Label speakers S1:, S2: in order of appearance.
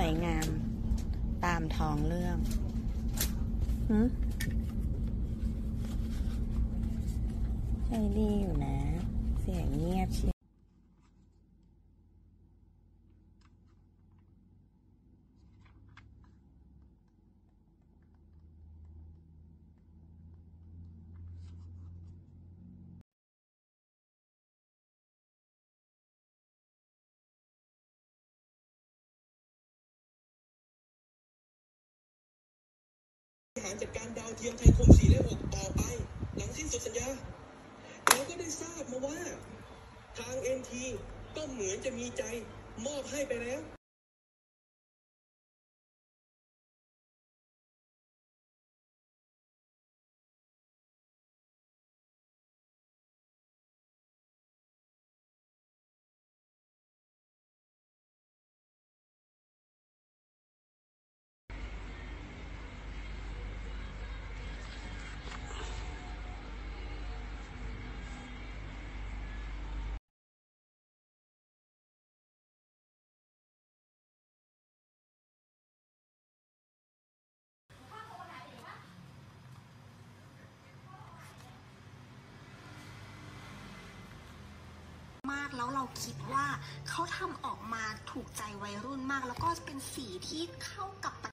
S1: สวยงามตามท้องเรื่องหืมใจดีอยู่นะ เสียงเงียบเชีย
S2: จัดการดาวเทียมไทยคม4และ6ต่อไป หลังสิ้นสุดสัญญาเราก็ได้ทราบมาว่า ทาง NT ก็เหมือนจะมีใจมอบให้ไปแล้ว
S3: แล้วเราคิดว่าเขาทำออกมาถูกใจวัยรุ่นมาก แล้วก็เป็นสีที่เข้ากับป